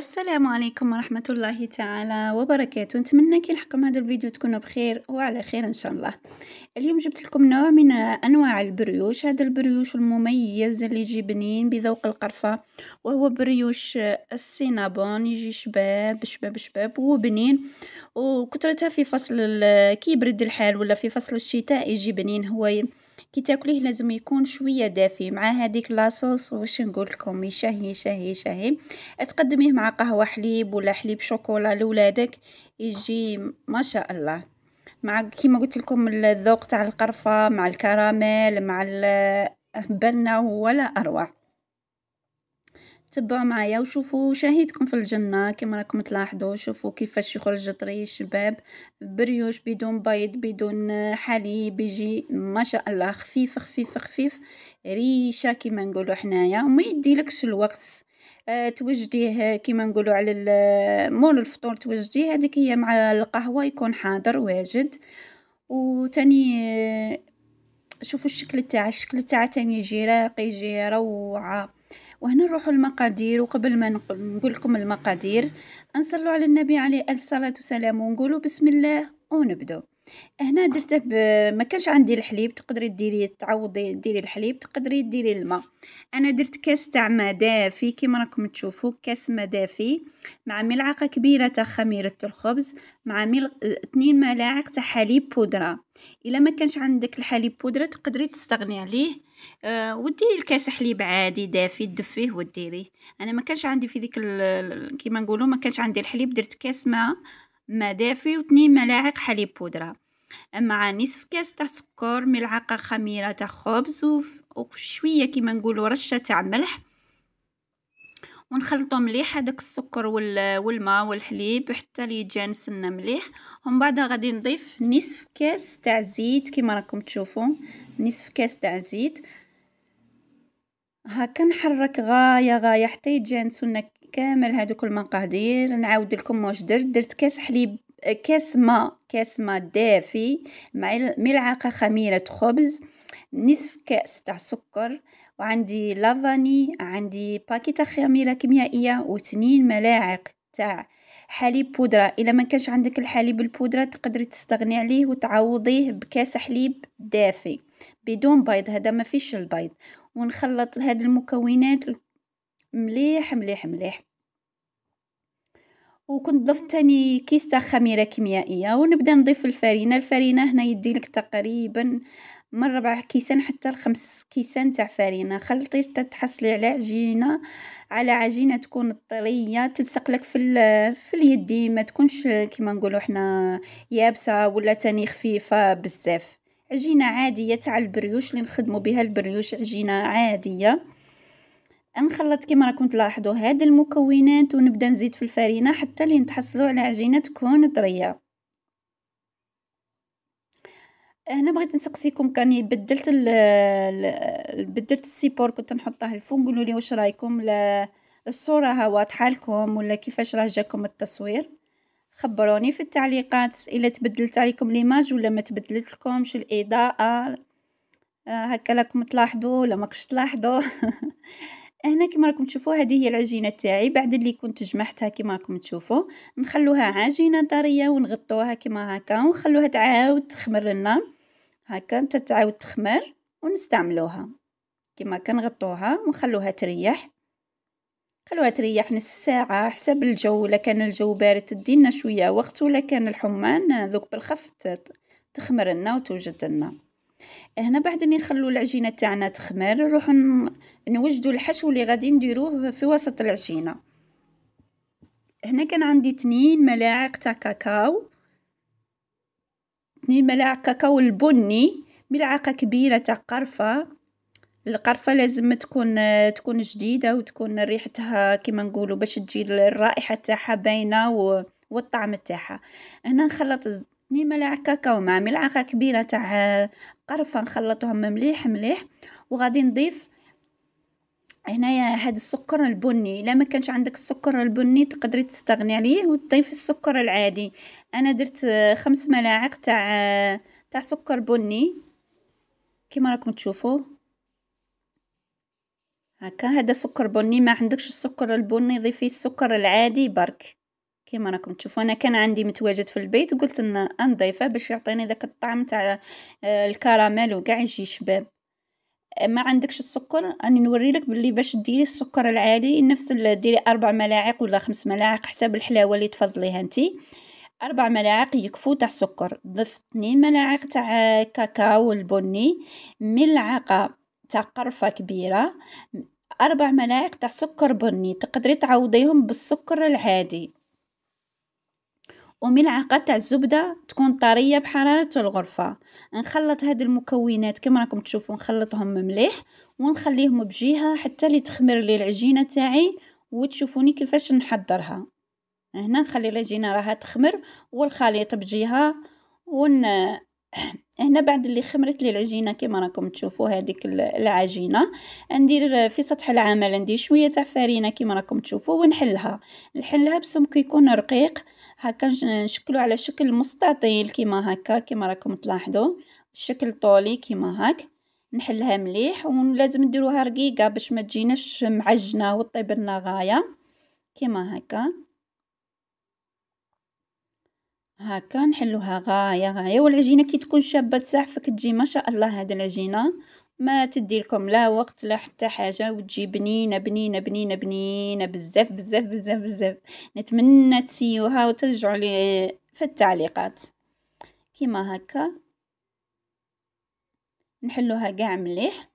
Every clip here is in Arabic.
السلام عليكم ورحمة الله تعالى وبركاته. نتمنى كي يلحقكم هذا الفيديو تكونوا بخير وعلى خير إن شاء الله. اليوم جبت لكم نوع من أنواع البريوش. هذا البريوش المميز اللي يجي بنين بذوق القرفة وهو بريوش السينابون. يجي شباب شباب شباب وهو بنين وكثرتها في فصل كي يبرد الحال ولا في فصل الشتاء يجي بنين هو كي تاكليه لازم يكون شوية دافي مع هذيك la sauce واش نقول لكم؟ يشهي يشهي يشهي. تقدميه مع قهوة حليب ولا حليب شوكولا لولادك يجي ما شاء الله. مع كيما قلت لكم الذوق تاع القرفة مع الكراميل مع البنه ولا أروع. تبعوا معايا وشوفوا شهيدكم في الجنة كما راكم تلاحظوا شوفوا كيفاش يخرج طري شباب بريوش بدون بيض بدون حليب يجي ما شاء الله خفيف خفيف خفيف. ريشة كما نقولوا حنايا وما يديلكش الوقت. أه توجديه كما نقولوا على مول الفطور توجديه هذيك هي مع القهوة يكون حاضر واجد. وتاني شوفوا الشكل تاع الشكل تاع تاني يجي راقي يجي روعة وهنا نروحوا المقادير وقبل ما نقول لكم المقادير نصلوا على النبي عليه ألف صلاة وسلام ونقولوا بسم الله ونبدو هنا درته ما كانش عندي الحليب تقدري ديري تعوضي ديري الحليب تقدري ديري الماء. أنا درت كاس تاع ماء دافي كيما راكم تشوفوا كاس ماء دافي مع ملعقة كبيرة تاع خميرة الخبز مع مل... اثنين ملاعق تاع حليب بودرة. إلا ما كانش عندك الحليب بودرة تقدري تستغني عليه. آه وديري الكاس حليب عادي دافي تدفيه وديريه أنا ما كانش عندي في ذيك كيما نقولوا ما كانش عندي الحليب درت كاس ماء. ماء دافي واثنين ملاعق حليب بودرة. مع نصف كاس تاع سكر ملعقة خميرة تاع خبز وشوية كيما نقولوا رشة تاع ملح. ونخلطو مليح هذاك السكر والماء والحليب حتى يتجانس لنا مليح. ومن بعد غادي نضيف نصف كاس تاع زيت كيما راكم تشوفوا نصف كاس تاع زيت. هاكا نحرك غاية غاية حتى يتجانسوا لنا كامل هادوك المقادير نعاود لكم واش درت. درت كاس حليب كاس ماء كاس ماء دافي مع ملعقة خميرة خبز نصف كاس تاع سكر وعندي لافاني عندي باكيتة خميرة كيميائية واثنين ملاعق تاع حليب بودرة. إلا ما كانش عندك الحليب البودرة تقدري تستغني عليه وتعوضيه بكاس حليب دافي بدون بيض. هذا ما فيش البيض. ونخلط هاد المكونات مليح مليح مليح. وكنت ضفت تاني كيس تاع خميرة كيميائية ونبدأ نضيف الفرينة. الفرينة هنا يديلك تقريبا من ربع كيسان حتى لخمس كيسان تاع فرينة. خلطي حتى تحصلي على عجينة على عجينة تكون طرية تلصق لك في في اليدي ما تكونش كيما نقولوا حنا يابسة ولا تاني خفيفة بزاف. عجينة عادية تاع البريوش اللي نخدموا بها البريوش عجينة عادية. نخلط كيما راكم تلاحظوا هاد المكونات ونبدا نزيد في الفرينة حتى لين تحصلوا على عجينة تكون طرية. هنا بغيت نسقسيكم راني بدلت ال بدلت ال support كنت نحطه الفوق قولوا لي واش رايكم؟ الصورة ها واضحة لكم ولا كيفاش راه جاكم التصوير؟ خبروني في التعليقات إلا تبدلت عليكم ليماج ولا ما تبدلت لكمش الاضاءه هكا لكم تلاحظوا ولا ماكش تلاحظوا؟ هنا كما راكم تشوفوا هذه هي العجينة تاعي. بعد اللي كنت جمعتها كما راكم تشوفوا نخلوها عجينة طرية ونغطوها كما هكا ونخلوها تعاود تخمر لنا. هكا تعاود تخمر ونستعملوها. كما كنغطوها ونخلوها تريح. خلوها تريح نصف ساعة حسب الجو إلا كان الجو بارد تدينا شوية وقت ولا كان الحمان ذوك بالخف تخمر لنا وتوجد لنا. هنا بعد ما نخلو العجينة تاعنا تخمر نروحو نوجدو الحشو اللي غادي نديروه في وسط العجينة. هنا كان عندي تنين ملاعق تاع كاكاو. اثنين ملاعق كاكاو البني ملعقة كبيرة تاع قرفة. القرفة لازم تكون تكون جديدة وتكون ريحتها كما نقولوا باش تجي الرائحة تاعها باينة والطعم تاعها. هنا نخلط اثنين ملاعق كاكاو مع ملعقة كبيرة تاع قرفة نخلطهم مليح مليح وغادي نضيف هنايا هاد السكر البني. إلا ما كانش عندك السكر البني تقدري تستغني عليه وتضيفي السكر العادي. أنا درت خمس ملاعق تاع تاع سكر بني. كما راكم تشوفوا. هكا هذا سكر بني ما عندكش السكر البني ضيفي السكر العادي برك. كيما راكم تشوفوا. أنا كان عندي متواجد في البيت وقلت إن نضيفه باش يعطيني ذاك الطعم تاع آه، الكراميل وكاع يجي شباب. ما عندكش السكر؟ راني نوري لك باللي باش ديري السكر العادي نفس ديري أربع ملاعق ولا خمس ملاعق حسب الحلاوة اللي تفضليها انتي أربع ملاعق يكفو تاع السكر ضف اثنين ملاعق تاع كاكاو البني ملعقة تاع قرفة كبيرة. أربع ملاعق تاع سكر بني. تقدري تعوضيهم بالسكر العادي. وملعقة تاع الزبدة تكون طرية بحرارة الغرفة. نخلط هاد المكونات كما راكم تشوفوا نخلطهم مليح ونخليهم بجهة حتى لي تخمر لي العجينة تاعي وتشوفوني كيفاش نحضرها. هنا نخلي العجينة راها تخمر والخليط بجهة ون هنا بعد اللي خمرت لي العجينة كما راكم تشوفوا هذيك العجينة. ندير في سطح العمل ندير شوية تاع فرينه كما راكم تشوفوا ونحلها. نحلها بسمك يكون رقيق. هكا نشكلو على شكل مستطيل كما هكا كما راكم تلاحظوا. شكل طولي كما هاك. نحلها مليح ولازم نديروها رقيقة باش ما تجيناش معجنة وطيب لنا غاية. كما هكا. هاكا نحلوها غاية غاية. والعجينة كي تكون شابة تسعفك تجي ما شاء الله هاد العجينة. ما تدي لكم لا وقت لا حتى حاجة وتجي بنينة بنينة بنينة بنينة بزاف بزاف بزاف بزاف. نتمنى تسيوها وترجعوا لي في التعليقات. كيما هكا. نحلوها قاع مليح.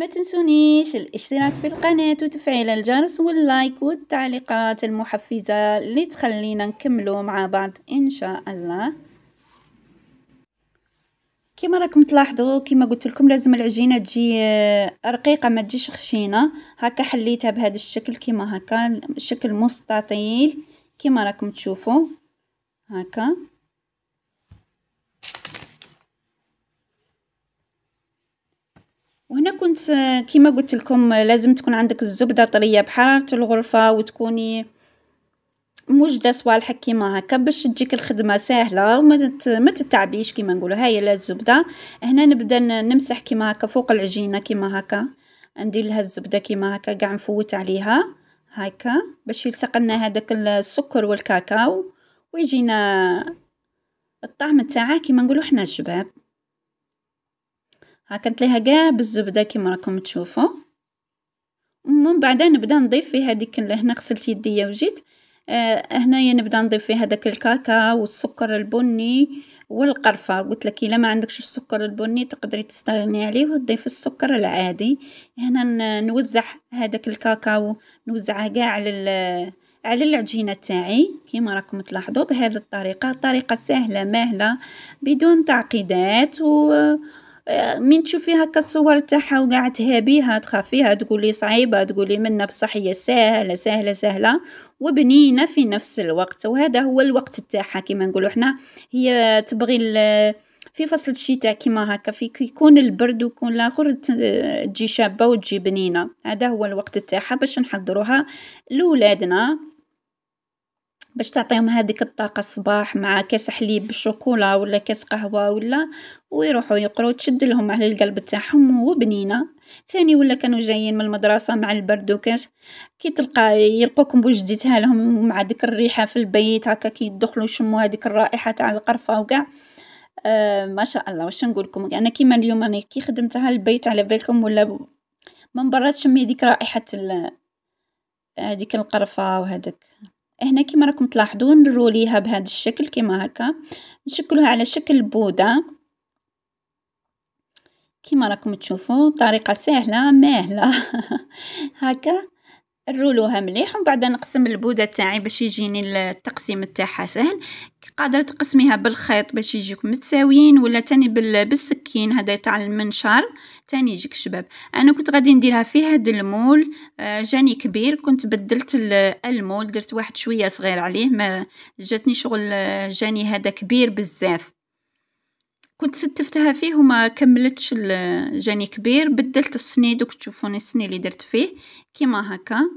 ما تنسونيش الاشتراك في القناة وتفعيل الجرس واللايك والتعليقات المحفزة اللي تخلينا نكملو مع بعض إن شاء الله. كما راكم تلاحظوا كما قلت لكم لازم العجينة تجي آه، رقيقة ما تجيش خشينة. هكا حليتها بهذا الشكل كما هكا شكل مستطيل كما راكم تشوفوا. هكا. وهنا كنت كيما قلت لكم لازم تكون عندك الزبدة طريه بحرارة الغرفة وتكوني موجدة صوالحك كيما هكا باش تجيك الخدمة سهلة وما ما تتعبيش كيما نقولوا. هاي لا الزبدة. هنا نبدأ نمسح كيما هكا فوق العجينة كيما هكا. ندير لها الزبدة كيما هكا قاع نفوت عليها هكا باش يلصق لنا هذاك السكر والكاكاو. ويجينا الطعم تاعه كيما نقولوا حنا الشباب. هاكا نتليها قاع بالزبدة كيما راكم تشوفوا. ومن بعد نبدا نضيف في هذيك هنا غسلت يديا وجيت. آه هنايا نبدا نضيف في هذاك الكاكاو والسكر البني والقرفة. قلت لك إلا ما عندكش السكر البني تقدري تستغني عليه وتضيف السكر العادي. هنا نوزع هذاك الكاكاو نوزعه كاع على على العجينة تاعي. كيما راكم تلاحظوا بهذه الطريقة. طريقة سهلة مهلة بدون تعقيدات و من تشوفي هكا الصور تاعها وقاع تهابيها تخافيها تقولي صعيبة تقولي منا بصح هي سهلة سهلة سهلة وبنينة في نفس الوقت. وهذا هو الوقت تاعها كما نقولوا إحنا هي تبغي في فصل الشتاء كيما هكا في يكون البرد ويكون الآخر تجي شابة وتجي بنينة. هذا هو الوقت تاعها باش نحضروها لولادنا. باش تعطيهم هذيك الطاقة الصباح مع كاس حليب بالشوكولا ولا كاس قهوة ولا ويروحوا يقروا تشد لهم على القلب تاعهم وبنينة. ثاني ولا كانوا جايين من المدرسة مع البرد وكاش كي تلقى يلقوكم بوجديتها لهم مع ديك الريحة في البيت هكا كي يدخلوا يشموا هذيك الرائحة تاع القرفة وكاع. آه ما شاء الله واش نقول لكم؟ أنا كيما اليوم أنا كي خدمتها البيت على بالكم ولا من برا تشمي ديك رائحة هذيك القرفة وهذاك. هنا كيما راكم تلاحظون نروليها بهذا الشكل كيما هكا. نشكلوها على شكل بودة كيما راكم تشوفوا طريقة سهلة ماهلة. هكا. نرولوها مليح ومن بعد نقسم البودة تاعي باش يجيني التقسيم تاعها سهل. قادرة تقسميها بالخيط باش يجيك متساويين ولا تاني بالسكين هذا تاع المنشار. تاني يجيك شباب. أنا كنت غادي نديرها في هاد المول آه، جاني كبير. كنت بدلت المول درت واحد شوية صغير عليه ما جاتني شغل آه، جاني هذا كبير بزاف. كنت ستفتها فيه وما كملتش جاني كبير بدلت السني دوك تشوفوني السني اللي درت فيه كيما هكا.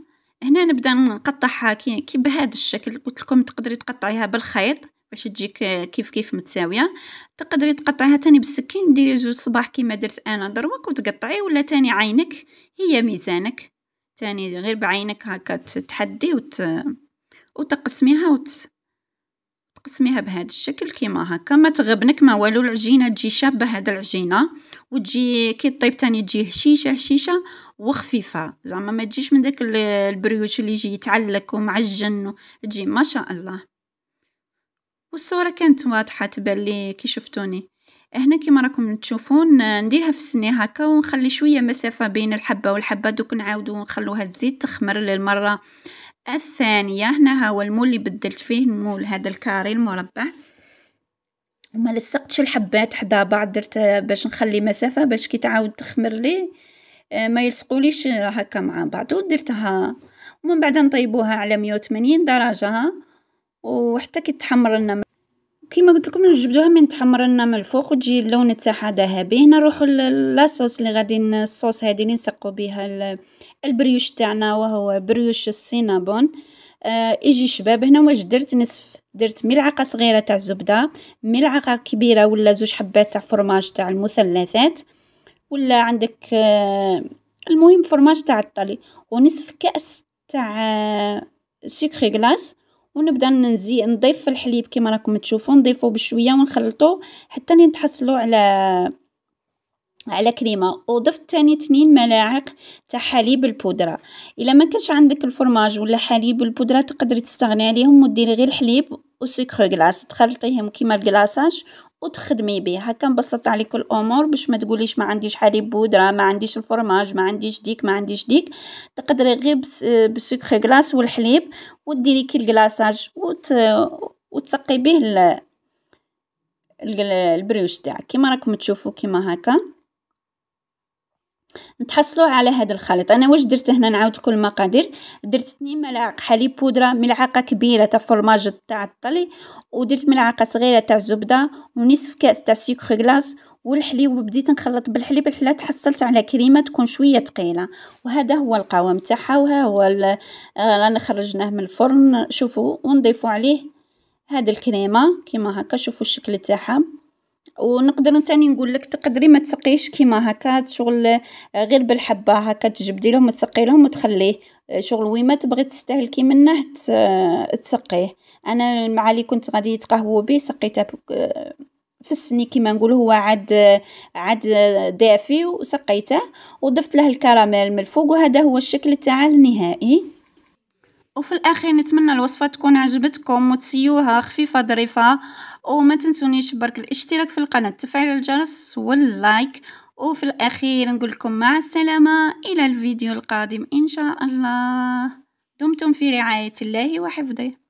هنا نبدا نقطعها كي, كي بهذا الشكل قلت لكم تقدري تقطعيها بالخيط باش تجيك كيف كيف متساوية. تقدري تقطعيها تاني بالسكين ديري جوج صباع كيما درت أنا دروك وتقطعي ولا تاني عينك هي ميزانك. تاني غير بعينك هكا تحدي وت... وتقسميها وت... تقسميها بهذا الشكل كيما هكا. ما تغبنك ما والو العجينة تجي شابة هاد العجينة وتجي كي طيب تاني تجي هشيشة هشيشة وخفيفة. زعما ما تجيش من داك البريوش اللي يجي يتعلق ومعجن تجي ما شاء الله. والصورة كانت واضحة تبان لي كي شفتوني. هنا كيما راكم تشوفون نديرها في السني هكا ونخلي شوية مسافة بين الحبة والحبة دوك نعاودو نخلوها تزيد تخمر للمرة. الثانية هنا هو ال moule اللي بدلت فيه ال moule هذا ال carré المربع. وما لصقتش الحبات حدا بعض درت باش نخلي مسافة باش كي تعاود تخمر لي آه، ما يلصقوليش هكا مع بعض. ودرتها ومن بعد نطيبوها على مية وثمانين درجة وحتى كي تحمر لنا كيما قلت لكم نجبدوها من تحمر لنا من الفوق وتجي اللون تاعها ذهبي نروحو la sauce اللي غادي الصوص هذه اللي نسقو بها ال brioche تاعنا وهو brioche السينابون. آه يجي شباب هنا واش درت؟ نصف درت ملعقة صغيرة تاع الزبده ملعقة كبيرة ولا زوج حبات تاع فرماج تاع المثلثات ولا عندك آه المهم فرماج تاع الطلي ونصف كأس تاع آه سكري غلاس ونبدا نزي نضيف الحليب كما راكم تشوفون نضيفو بشوية ونخلطو حتى نتحصلوا على على كريمة. وضفت تاني اثنين ملاعق تاع حليب البودرة. إلا ما كانش عندك الفرماج ولا حليب البودرة تقدري تستغني عليهم وديري غير الحليب وسكر غلاس تخلطيهم كيما الكلاصاج وتخدمي به هكا نبسط عليك الأمور باش ما تقوليش ما عنديش حليب بودرة ما عنديش الفرماج ما عنديش ديك ما عنديش ديك. تقدري غير بسكر glace والحليب وديري كي ال glaçage وت... وتسقي به ال... ال brioche تاعك. كيما راكم تشوفوا كيما هكا. نتحصلوا على هذا الخليط. أنا واش درت هنا؟ نعاود كل المقادير درت 2 ملاعق حليب بودره ملعقة كبيرة تاع فرماج تاع الطلي ودرت ملعقة صغيرة تاع زبدة ونصف كاس تاع سكر غلاس والحليب. وبديت نخلط بالحليب الحلا تحصلت على كريمة تكون شوية ثقيله وهذا هو القوام تاعها وها هو آه، رانا خرجناه من الفرن. شوفوا ونضيفوا عليه هذه الكريمة كيما هكا. شوفوا الشكل تاعها. ونقدر تاني نقول لك تقدري ما تسقيش كيما هكا شغل غير بالحبة هكا تجبدي لهم تسقي لهم وتخليه شغل وين تبغي تستهلكي منه تسقيه. أنا مع اللي كنت غادي يتقهووا به سقيته في السني كيما نقول هو عاد عاد دافي وسقيته وضفت له الكراميل من الفوق وهذا هو الشكل تاع النهائي. وفي الأخير نتمنى الوصفة تكون عجبتكم وتسيوها خفيفة ظريفة. وما تنسونيش برك الاشتراك في القناة تفعيل الجرس واللايك. وفي الأخير نقول لكم مع السلامة إلى الفيديو القادم إن شاء الله. دمتم في رعاية الله وحفظه.